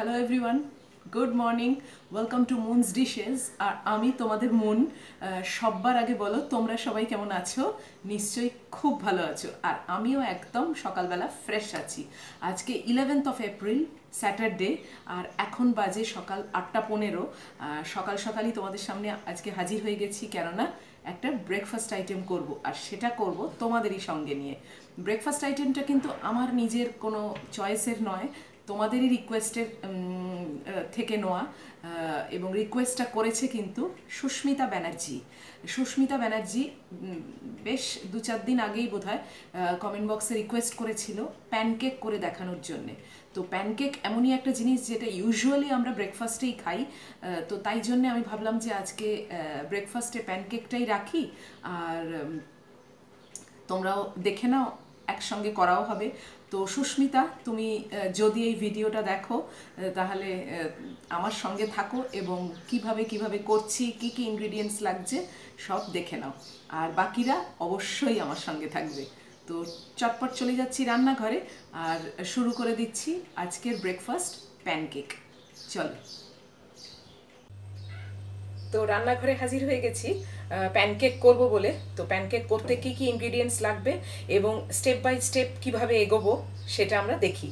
Hello everyone good morning welcome to Moon's dishes আর আমি তোমাদের moon সব্বার আগে বলো, তোমরা সবাই কেমন আছো? নিশ্চয়ই খুব ভালো আছো। আর আমিও একদম সকালবেলা ফ্রেশ আছি। আজকে ইলেভেন্থ অফ এপ্রিল স্যাটারডে আর এখন বাজে সকাল আটটা পনেরো। সকাল সকালই তোমাদের সামনে আজকে হাজির হয়ে গেছি, কেননা একটা ব্রেকফাস্ট আইটেম করব। আর সেটা করব তোমাদেরই সঙ্গে নিয়ে। ব্রেকফাস্ট আইটেমটা কিন্তু আমার নিজের কোনো চয়েসের নয়। তোমাদেরই রিকোয়েস্টের থেকে নেওয়া এবং রিকোয়েস্টটা করেছে কিন্তু সুস্মিতা ব্যানার্জি। সুস্মিতা ব্যানার্জি বেশ দু চার দিন আগেই বোধহয় কমেন্ট বক্সে রিকোয়েস্ট করেছিল প্যানকেক করে দেখানোর জন্যে। তো প্যানকেক এমনই একটা জিনিস যেটা ইউজুয়ালি আমরা ব্রেকফাস্টেই খাই তো তাই জন্য আমি ভাবলাম যে আজকে ব্রেকফাস্টে প্যানকেকটাই রাখি, আর তোমরাও দেখে নাও, একসঙ্গে করাও হবে। তো সুস্মিতা, তুমি যদি এই ভিডিওটা দেখো তাহলে আমার সঙ্গে থাকো এবং কীভাবে কীভাবে করছি, কি কি ইনগ্রিডিয়েন্টস লাগছে, সব দেখে নাও। আর বাকিরা অবশ্যই আমার সঙ্গে থাকবে। তো চটপট চলে যাচ্ছি রান্নাঘরে, আর শুরু করে দিচ্ছি আজকের ব্রেকফাস্ট প্যানকেক চলো। তো রান্নাঘরে হাজির হয়ে গেছি। প্যানকেক করব বলে। তো প্যানকেক করতে কি কি ইনগ্রিডিয়েন্টস লাগবে এবং স্টেপ বাই স্টেপ কীভাবে এগোবো সেটা আমরা দেখি।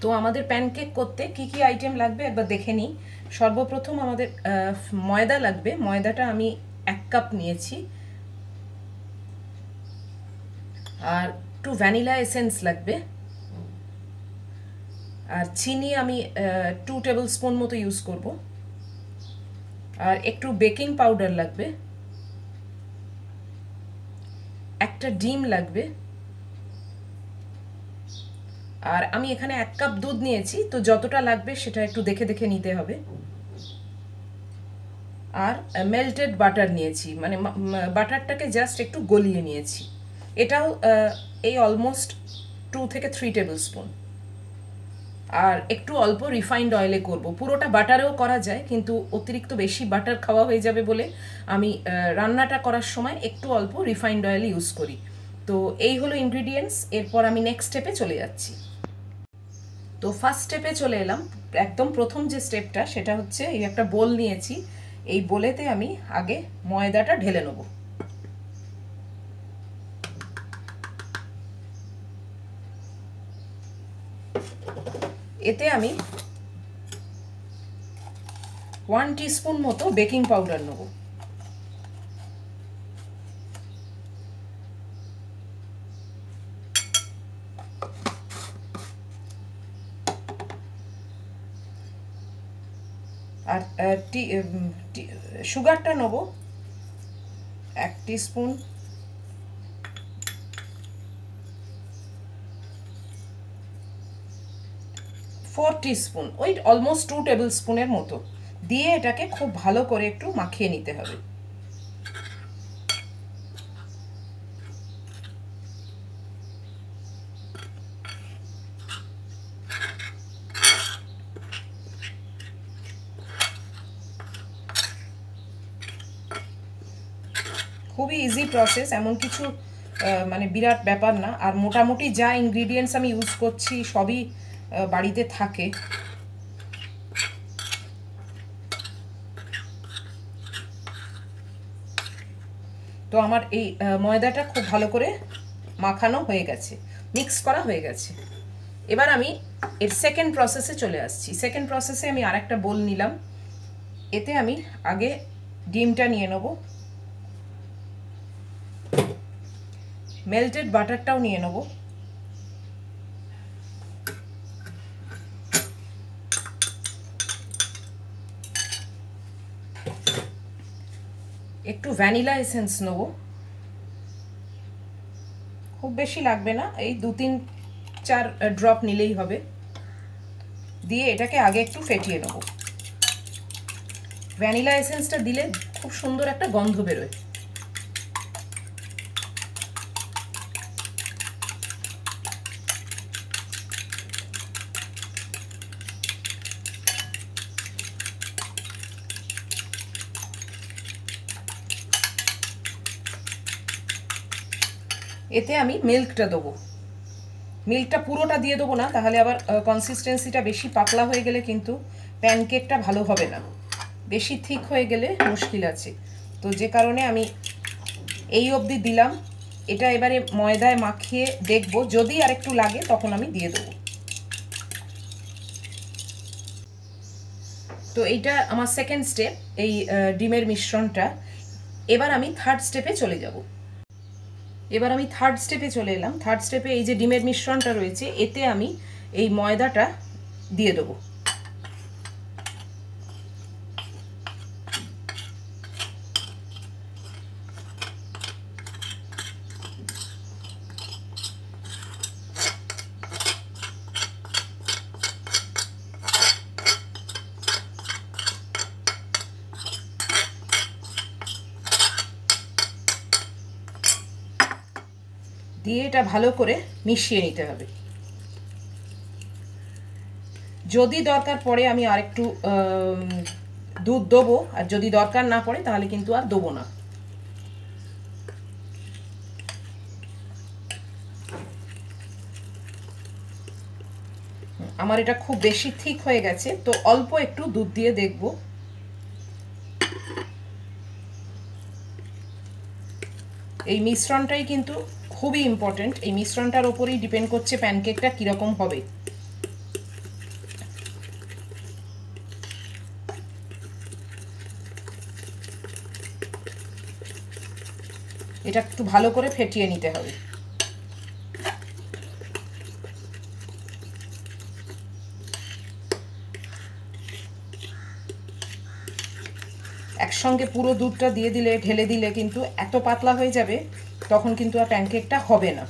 তো আমাদের প্যানকেক করতে কি কি আইটেম লাগবে একবার দেখে নিই। সর্বপ্রথম আমাদের ময়দা লাগবে। ময়দাটা আমি এক কাপ নিয়েছি। আর একটু ভ্যানিলা এসেন্স লাগবে। আর চিনি আমি টু টেবিল স্পুন মতো ইউজ করব। আর একটু বেকিং পাউডার লাগবে। একটা ডিম লাগবে। আর আমি এখানে এক কাপ দুধ নিয়েছি, তো যতটা লাগবে সেটা একটু দেখে দেখে নিতে হবে। আর মেল্টেড বাটার নিয়েছি মানে বাটারটাকে জাস্ট একটু গলিয়ে নিয়েছি। এটাও এই অলমোস্ট টু থেকে থ্রি টেবিল স্পুন আর একটু অল্প রিফাইন্ড অয়েলে করব। পুরোটা বাটারেও করা যায়, কিন্তু অতিরিক্ত বেশি বাটার খাওয়া হয়ে যাবে বলে আমি রান্নাটা করার সময় একটু অল্প রিফাইন্ড অয়েল ইউজ করি। তো এই হলো ইনগ্রিডিয়েন্টস এরপর আমি নেক্সট স্টেপে চলে যাচ্ছি। তো ফার্স্ট স্টেপে চলে এলাম। একদম প্রথম যে স্টেপটা সেটা হচ্ছে এই একটা বোল নিয়েছি। এই বোলেতে আমি আগে ময়দাটা ঢেলে নেব। এতে আমি ওয়ান টিস্পুন মতো বেকিং পাউডার নেব। আর টি সুগারটা নেব। এক টিস্পুন ফোর স্পুন ওই অলমোস্ট টু টেবিল স্পুনের মতো। দিয়ে এটাকে খুব ভালো করে একটু মাখিয়ে নিতে হবে। খুবই ইজি প্রসেস এমন কিছু মানে বিরাট ব্যাপার না। আর মোটামুটি যা ইনগ্রিডিয়েন্টস আমি ইউজ করছি, সবই বাড়িতে থাকে। তো আমার এই ময়দাটা খুব ভালো করে মাখানো হয়ে গেছে মিক্স করা হয়ে গেছে। এবার আমি এর সেকেন্ড প্রসেসে চলে আসছি। সেকেন্ড প্রসেসে আমি আর একটা বোল নিলাম। এতে আমি আগে ডিমটা নিয়ে নেব। মেল্টেড বাটারটাও নিয়ে নেব। একটু ভ্যানিলা এসেন্স নেব। খুব বেশি লাগবে না, এই দু তিন, চার ড্রপ নিলেই হবে। দিয়ে এটাকে আগে একটু ফেটিয়ে নেব। ভ্যানিলা এসেন্সটা দিলে খুব সুন্দর একটা গন্ধ বেরোয়। এতে আমি মিল্কটা দেবো। মিল্কটা পুরোটা দিয়ে দেবো না, তাহলে আবার কনসিস্টেন্সিটা বেশি পাতলা হয়ে গেলে কিন্তু প্যানকেকটা ভালো হবে না। বেশি থিক হয়ে গেলে মুশকিল আছে। তো যে কারণে আমি এই অবধি দিলাম। এটা এবারে ময়দায় মাখিয়ে দেখব। যদি আর একটু লাগে, তখন আমি দিয়ে দেবো। তো এইটা আমার সেকেন্ড স্টেপ এই ডিমের মিশ্রণটা। এবার আমি থার্ড স্টেপে চলে যাব। এবার আমি থার্ড স্টেপে চলে এলাম। থার্ড স্টেপে এই যে ডিমের মিশ্রণটা রয়েছে, এতে আমি এই ময়দাটা দিয়ে দেবো। দিয়ে এটা ভালো করে মিশিয়ে নিতে হবে। যদি দরকার পড়ে আমি আরেকটু দুধ দেবো, আর যদি দরকার না পড়ে তাহলে কিন্তু আর দেবো না। আমার এটা খুব বেশি ঠিক হয়ে গেছে, তো অল্প একটু দুধ দিয়ে দেখব। এই মিশ্রণটাই কিন্তু খুবই ইম্পর্ট্যান্ট এই মিশ্রণটার ওপরেই ডিপেন্ড করছে প্যানকেকটা কীরকম হবে। এটা একটু ভালো করে ফেটিয়ে নিতে হবে। একসঙ্গে পুরো দুধটা দিয়ে দিলে, ঢেলে দিলে কিন্তু এত পাতলা হয়ে যাবে, তখন কিন্তু আর প্যানকেকটা হবে না।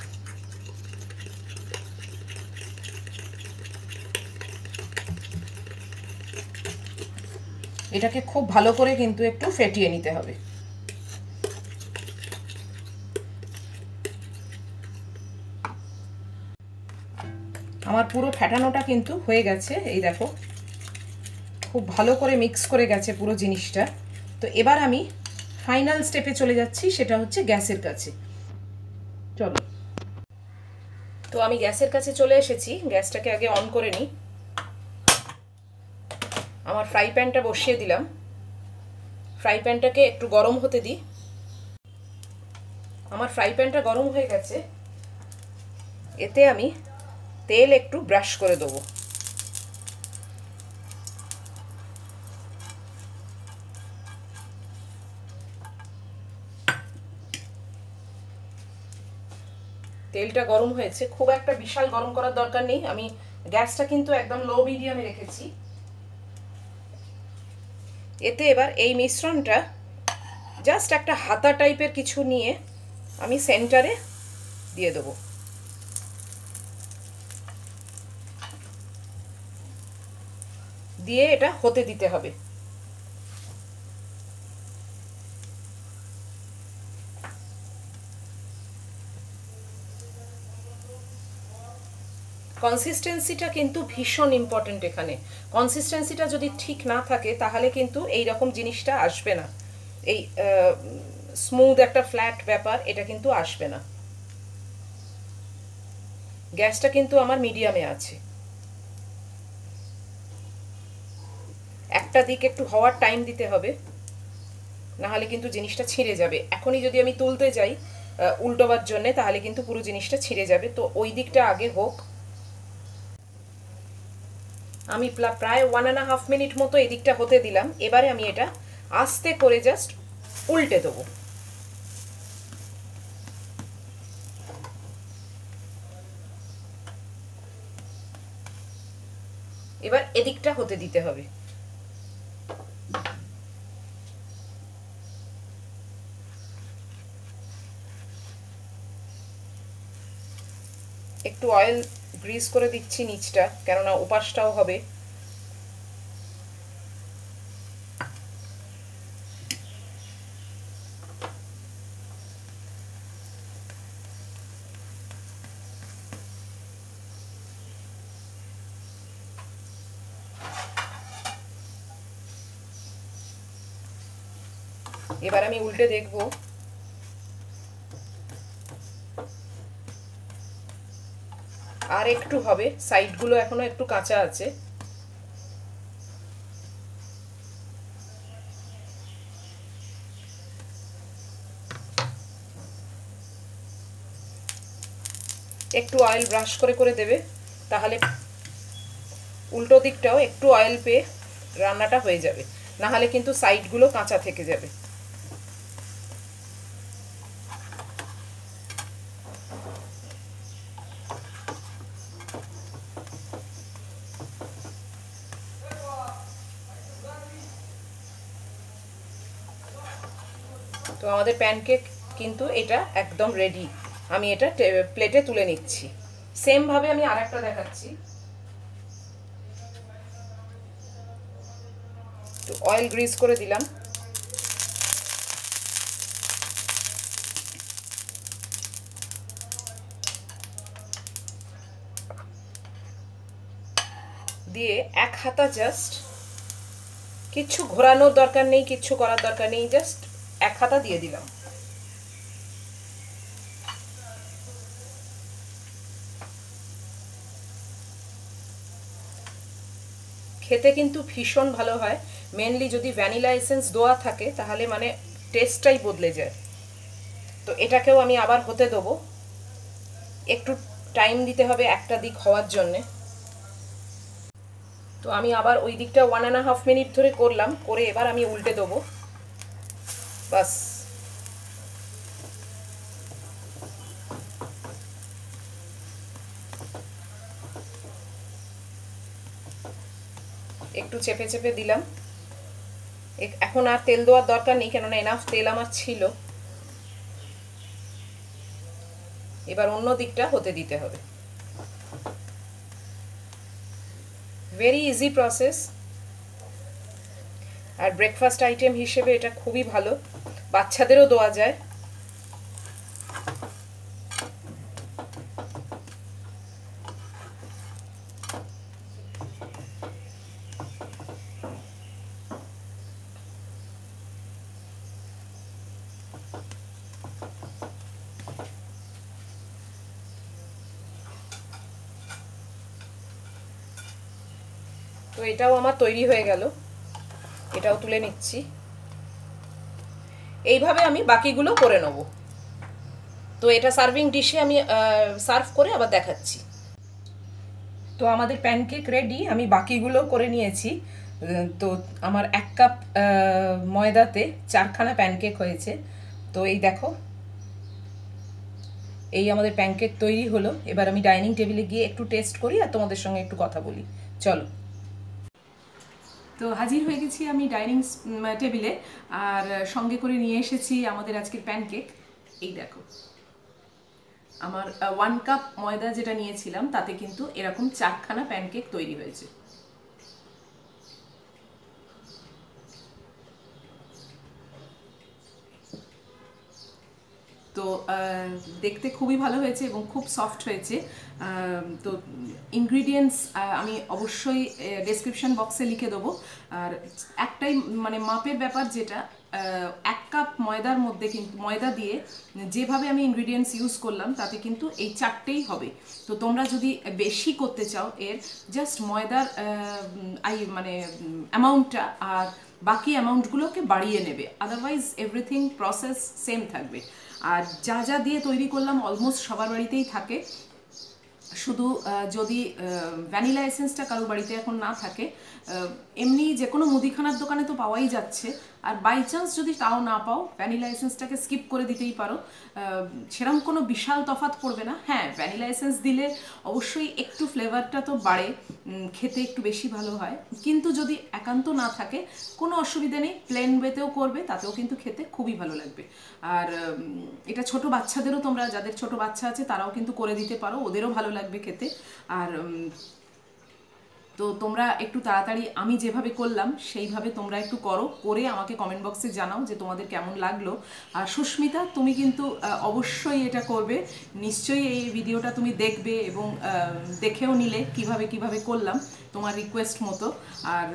এটাকে খুব ভালো করে কিন্তু একটু ফেটিয়ে নিতে হবে। আমার পুরো ফেটানোটা কিন্তু হয়ে গেছে, এই দেখো। খুব ভালো করে মিক্স করে গেছে পুরো জিনিসটা। তো এবার আমি ফাইনাল স্টেপে চলে যাচ্ছি, সেটা হচ্ছে গ্যাসের কাছে। চলো। তো আমি গ্যাসের কাছে চলে এসেছি, গ্যাসটাকে আগে অন করে নিই। আমার ফ্রাই প্যানটা বসিয়ে দিলাম। ফ্রাই প্যানটাকে একটু গরম হতে দিই। আমার ফ্রাই প্যানটা গরম হয়ে গেছে। এতে আমি তেল একটু ব্রাশ করে দেবো। তেলটা গরম হয়েছে। খুব একটা বিশাল গরম করার দরকার নেই। আমি গ্যাসটা কিন্তু একদম লো মিডিয়ামে রেখেছি। এতে এবার এই মিশ্রণটা জাস্ট একটা হাতা টাইপের কিছু নিয়ে আমি সেন্টারে দিয়ে দেবো। দিয়ে এটা হতে দিতে হবে। কনসিস্টেন্সিটা কিন্তু ভীষণ ইম্পর্টেন্ট এখানে। কনসিস্টেন্সিটা যদি ঠিক না থাকে, তাহলে কিন্তু এই রকম জিনিসটা আসবে না। এই স্মুথ একটা ফ্ল্যাট ব্যাপার, এটা কিন্তু আসবে না। গ্যাসটা কিন্তু আমার মিডিয়ামে আছে। একটা দিক একটু হওয়ার টাইম দিতে হবে না হলে কিন্তু জিনিসটা ছিঁড়ে যাবে। এখনই যদি আমি তুলতে যাই উল্টোবার জন্যে, তাহলে কিন্তু পুরো জিনিসটা ছিঁড়ে যাবে। তো ওই দিকটা আগে হোক আমি প্রায় ওয়ান অ্যান্ড হাফ মিনিট মতো এদিকটা হতে দিলাম। এবারে আমি এটা আস্তে করে জাস্ট উল্টে দেবো। এবার এদিকটা হতে দিতে হবে। একটু অয়েল গ্রিস করে দিচ্ছি নিচটা কেননা উপাসটাও হবে। এবার আমি উল্টে দেখব। আর একটু হবে। সাইডগুলো এখনও একটু কাঁচা আছে। একটু অয়েল ব্রাশ করে করে দেবে। তাহলে উল্টো দিকটাও একটু অয়েল পেয়ে রান্নাটা হয়ে যাবে। নাহলে কিন্তু সাইডগুলো কাঁচা থেকে যাবে। তো আমাদের প্যানকেক কিন্তু এটা একদম রেডি আমি এটা প্লেটে তুলে নিচ্ছি। সেমভাবে আমি আর একটা দেখাচ্ছি। একটু অয়েল গ্রিস করে দিলাম। দিয়ে এক হাতা জাস্ট কিচ্ছু ঘোরানোর দরকার নেই কিচ্ছু করার দরকার নেই জাস্ট এক হাতা দিয়ে দিলাম। খেতে কিন্তু ভীষণ ভালো হয়। মেনলি যদি ভ্যানিলা এসেন্স দেওয়া থাকে, তাহলে মানে টেস্টটাই বদলে যায়। তো এটাকেও আমি আবার হতে দেবো। একটু টাইম দিতে হবে একটা দিক হওয়ার জন্যে। তো আমি আবার ওই দিকটা ওয়ান অ্যান্ড হাফ মিনিট ধরে করলাম, করে এবার আমি উল্টে দেবো। বাস। একটু চেপে চেপে দিলাম। এখন আর তেল দেওয়ার দরকার নেই, কেননা এনাফ তেল আমার ছিল। এবার অন্য দিকটা হতে দিতে হবে। ভেরি ইজি প্রসেস আর ব্রেকফাস্ট আইটেম হিসেবে এটা খুবই ভালো। বাচ্চাদেরও দেওয়া যায়। তো এটাও আমার তৈরি হয়ে গেল। এটাও তুলে নিচ্ছি। এইভাবে আমি বাকিগুলো করে নেব। তো এটা সার্ভিং ডিশে আমি সার্ভ করে আবার দেখাচ্ছি। তো আমাদের প্যানকেক রেডি আমি বাকিগুলো করে নিয়েছি। তো আমার এক কাপ ময়দাতে চারখানা প্যানকেক হয়েছে। তো এই দেখো, এই আমাদের প্যানকেক তৈরি হলো। এবার আমি ডাইনিং টেবিলে গিয়ে একটু টেস্ট করি আর তোমাদের সঙ্গে একটু কথা বলি। চলো। তো হাজির হয়ে গেছি আমি ডাইনিং টেবিলে। আর সঙ্গে করে নিয়ে এসেছি আমাদের আজকের প্যানকেক। এই দেখো। আমার ওয়ান কাপ ময়দা যেটা নিয়েছিলাম, তাতে কিন্তু এরকম চারখানা প্যানকেক তৈরি হয়েছে। তো দেখতে খুবই ভালো হয়েছে এবং খুব সফট হয়েছে। তো ইনগ্রিডিয়েন্টস আমি অবশ্যই ডেসক্রিপশন বক্সে লিখে দেবো। আর একটাই মানে মাপের ব্যাপার যেটা এক কাপ ময়দার মধ্যে কিন্তু ময়দা দিয়ে যেভাবে আমি ইনগ্রিডিয়েন্টস ইউজ করলাম, তাতে কিন্তু এই চারটেই হবে। তো তোমরা যদি বেশি করতে চাও, এর জাস্ট ময়দার আই মানে অ্যামাউন্টটা আর বাকি অ্যামাউন্টগুলোকে বাড়িয়ে নেবে। আদারওয়াইজ এভরিথিং প্রসেস সেম থাকবে। আর যা যা দিয়ে তৈরি করলাম অলমোস্ট সবার বাড়িতেই থাকে। শুধু যদি ভ্যানিলা এসেন্সটা কারও বাড়িতে এখন না থাকে এমনি যে কোনো মুদিখানার দোকানে তো পাওয়াই যাচ্ছে। আর বাই চান্স যদি তাও না পাও ভ্যানিলা এসেন্সটাকে স্কিপ করে দিতেই পারো। সেরকম কোনো বিশাল তফাত পড়বে না। হ্যাঁ ভ্যানিলা এসেন্স দিলে অবশ্যই একটু ফ্লেভারটা তো বাড়ে খেতে একটু বেশি ভালো হয়। কিন্তু যদি একান্ত না থাকে, কোনো অসুবিধা নেই প্লেন ওয়েতেও করবে, তাতেও কিন্তু খেতে খুবই ভালো লাগবে। আর এটা ছোট বাচ্চাদেরও তোমরা, যাদের ছোট বাচ্চা আছে, তারাও কিন্তু করে দিতে পারো, ওদেরও ভালো লাগবে খেতে। আর তো তোমরা একটু তাড়াতাড়ি, আমি যেভাবে করলাম, সেইভাবে তোমরা একটু করো, করে আমাকে কমেন্ট বক্সে জানাও যে তোমাদের কেমন লাগল। আর সুস্মিতা, তুমি কিন্তু অবশ্যই এটা করবে। নিশ্চয়ই এই ভিডিওটা তুমি দেখবে এবং দেখেও নিলে কীভাবে কীভাবে করলাম তোমার রিকোয়েস্ট মতো। আর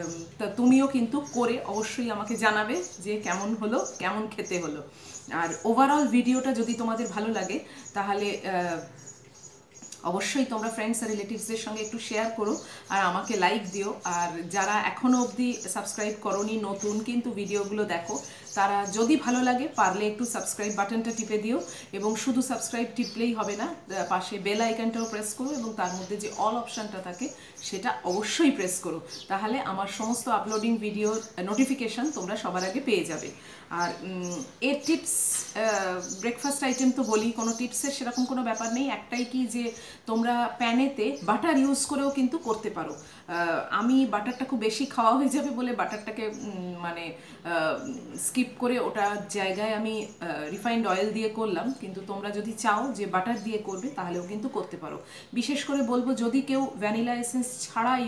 তুমিও কিন্তু করে অবশ্যই আমাকে জানাবে যে কেমন হলো, কেমন খেতে হলো। আর ওভারঅল ভিডিওটা যদি তোমাদের ভালো লাগে, তাহলে অবশ্যই তোমরা ফ্রেন্ডস আর রিলেটিভসদের সঙ্গে একটু শেয়ার করো আর আমাকে লাইক দিও। আর যারা এখনও অবধি সাবস্ক্রাইব করনি, নতুন কিন্তু ভিডিওগুলো দেখো, তারা যদি ভালো লাগে পারলে একটু সাবস্ক্রাইব বাটনটা টিপে দিও এবং শুধু সাবস্ক্রাইব টিপলেই হবে না পাশে বেল আইকনটাও প্রেস করো এবং তার মধ্যে যে অল অপশানটা থাকে সেটা অবশ্যই প্রেস করো। তাহলে আমার সমস্ত আপলোডিং ভিডিও নোটিফিকেশান তোমরা সবার আগে পেয়ে যাবে। আর এর টিপস ব্রেকফাস্ট আইটেম তো বলি, কোনো টিপসের সেরকম কোনো ব্যাপার নেই। একটাই কি যে, তোমরা প্যানেতে বাটার ইউজ করেও কিন্তু করতে পারো। আমি বাটারটা খুব বেশি খাওয়া হয়ে যাবে বলে বাটারটাকে মানে স্কিপ করে ওটা জায়গায় আমি রিফাইন্ড অয়েল দিয়ে করলাম। কিন্তু তোমরা যদি চাও যে বাটার দিয়ে করবে, তাহলেও কিন্তু করতে পারো। বিশেষ করে বলব, যদি কেউ ভ্যানিলা এসেন্স ছাড়াই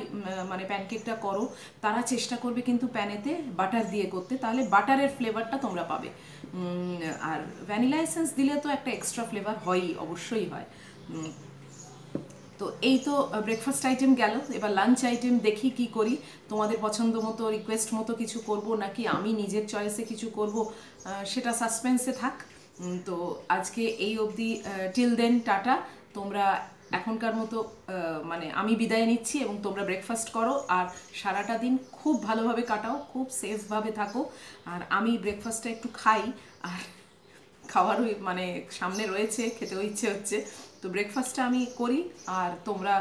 মানে প্যানকেকটা করো, তারা চেষ্টা করবে কিন্তু প্যানেতে বাটার দিয়ে করতে, তাহলে বাটারের ফ্লেভারটা তোমরা পাবে। আর ভ্যানিলা এসেন্স দিলে তো একটা এক্সট্রা ফ্লেভার হয়ই, অবশ্যই হয়। তো এই তো ব্রেকফাস্ট আইটেম গেল। এবার লাঞ্চ আইটেম দেখি কি করি। তোমাদের পছন্দ মতো রিকোয়েস্ট মতো কিছু করব নাকি আমি নিজের চয়েসে কিছু করব সেটা সাসপেন্সে থাক। তো আজকে এই অবধি টিল দেন টাটা। তোমরা এখনকার মতো মানে আমি বিদায় নিচ্ছি এবং তোমরা ব্রেকফাস্ট করো আর সারাটা দিন খুব ভালোভাবে কাটাও, খুব সেফভাবে থাকো। আর আমি ব্রেকফাস্টটা একটু খাই আর খাওয়ারও মানে সামনে রয়েছে, খেতেও ইচ্ছে হচ্ছে। তো ব্রেকফাস্টটা আমি করি আর তোমরা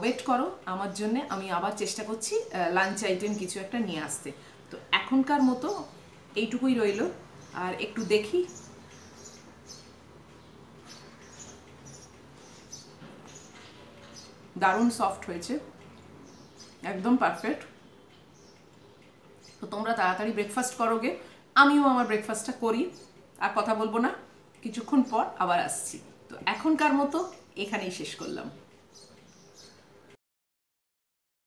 ওয়েট করো আমার জন্যে। আমি আবার চেষ্টা করছি লাঞ্চ আইটেম কিছু একটা নিয়ে আসতে। তো এখনকার মতো এইটুকুই রইল। আর একটু দেখি দারুণ সফট হয়েছে। একদম পারফেক্ট তো তোমরা তাড়াতাড়ি ব্রেকফাস্ট করোগে। আমিও আমার ব্রেকফাস্টটা করি। আর কথা বলব না। কিছুক্ষণ পর আবার আসছি। তো এখনকার মতো এখানেই শেষ করলাম।